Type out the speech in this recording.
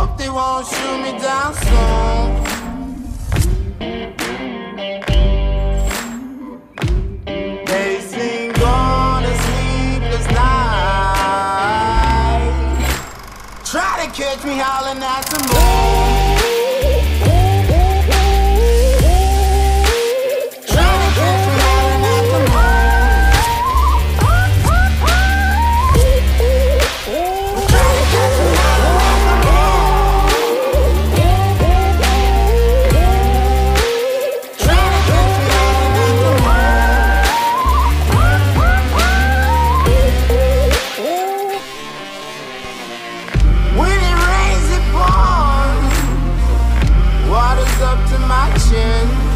Hope they won't shoot me down soon. Catch me howling at the moon. action.